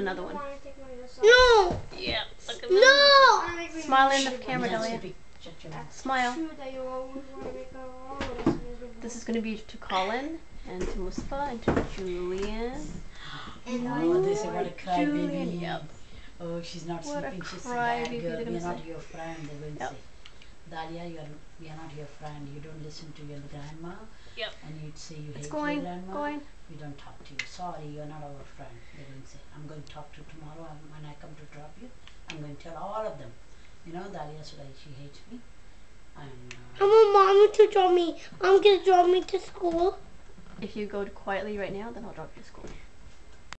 Another one. No! Yeah, No! Smile in the camera, Yes, Delia. Tippy, shut your mouth. Smile. True that you always to make all of us miserable. This is going to be to Colin and to Mustafa and to Julian. And Oh, they say what a Julian, crybaby. yep. Oh, she's not What sleeping. She's a crybaby, bad they're girl. We are not your friend. They're going to Yep. say, Dahlia, you are, we are not your friend. You don't listen to your grandma. Yep. And you'd say you It's hate going, your grandma. going. We don't talk to you. Sorry, you are not our friend. They're going to say, I'm going to talk to you tomorrow when I come to drop you. I'm going to tell all of them. You know, Dahlia Sulai, she hates me. And uh, I want mommy to drop me. I'm gonna drop me to school. If you go quietly right now, then I'll drop you to school.